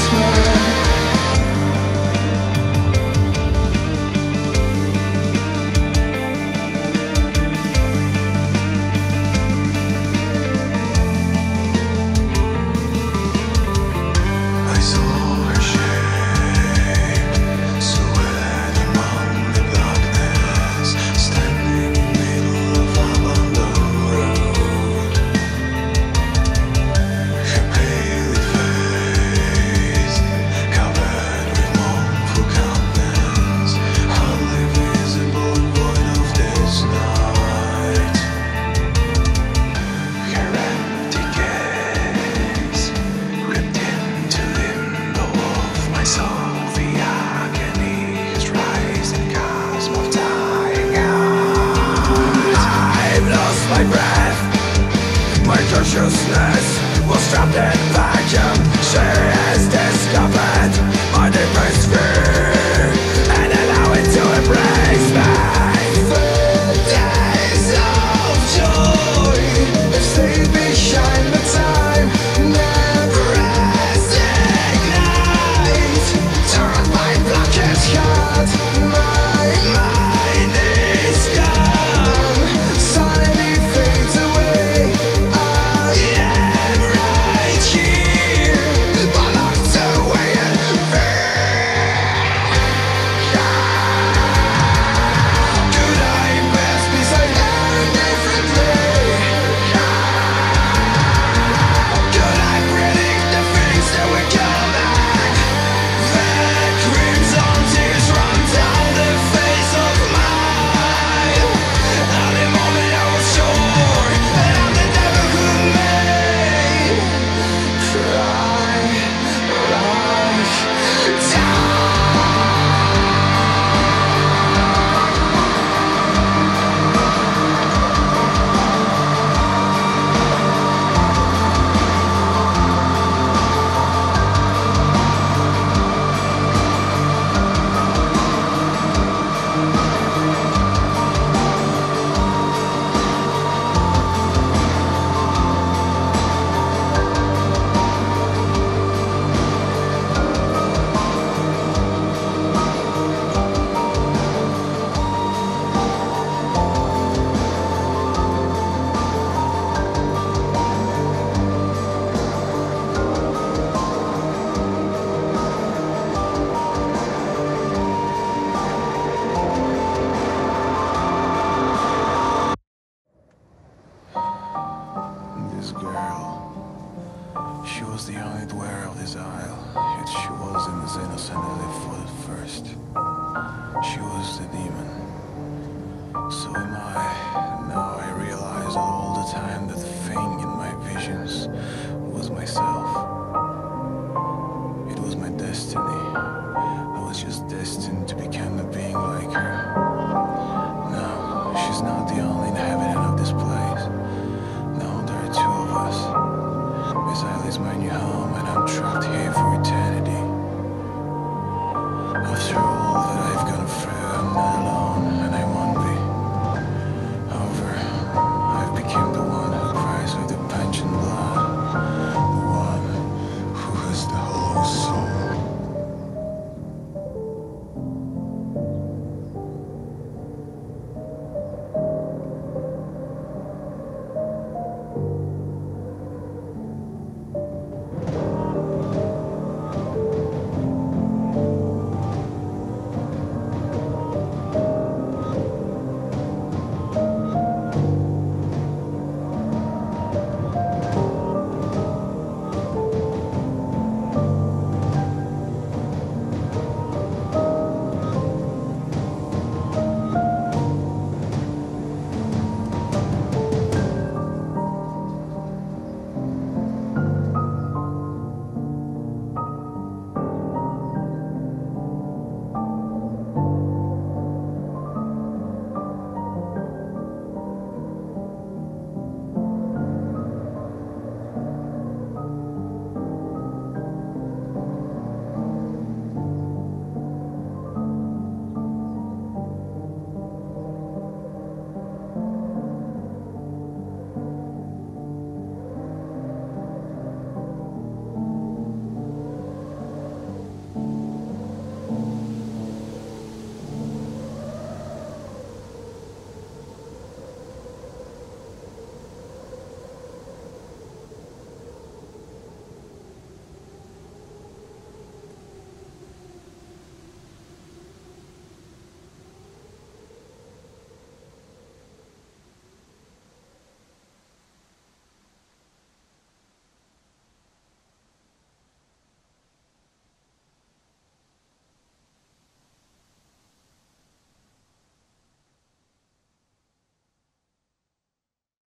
smile. she was the only dweller of this isle, yet she wasn't as innocent as I thought at first. She was the demon. So am I. Now I realize all the time that the thing in my visions